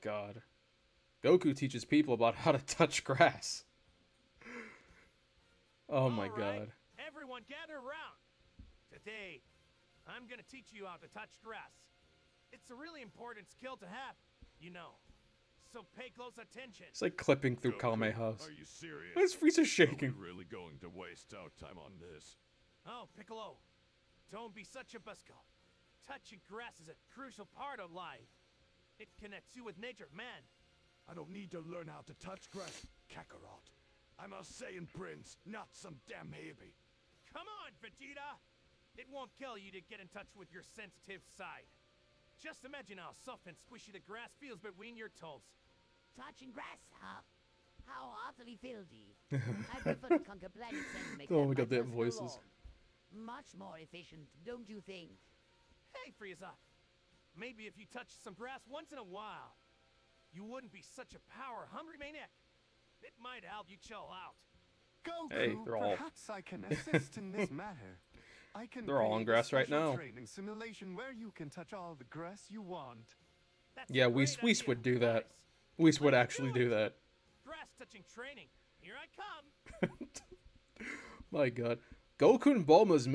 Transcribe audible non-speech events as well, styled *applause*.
god. Goku teaches people about how to touch grass. Oh my All right, god. Everyone gather around. Today, I'm gonna teach you how to touch grass. It's a really important skill to have, you know. So pay close attention. It's like clipping through Goku, Kamehameha's. Are you serious? Why is Frieza shaking? Are we shaking? really going to waste our time on this? Oh, Piccolo, don't be such a buzzkill. Touching grass is a crucial part of life. It connects you with nature, man. I don't need to learn how to touch grass, Kakarot. I'm a Saiyan prince, not some damn hippie. Come on, Vegeta! It won't kill you to get in touch with your sensitive side. Just imagine how soft and squishy the grass feels between your toes. Touching grass, huh? How utterly filthy. *laughs* I prefer to conquer planets and make *laughs* Oh them my God, my their personal voices. Much more efficient, don't you think? Hey, Frieza! Maybe if you touch some grass once in a while, you wouldn't be such a power-hungry maniac. It might help you chill out. Goku, Hey, they're all- perhaps I can assist in this *laughs* matter. I can They're all on grass right special now. Training simulation where you can touch all the grass you want. That's Yeah, Whis great Whis idea, would do that. guys. Whis would actually do do that. Grass touching training. Here I come. *laughs* My god. Goku and Bulma's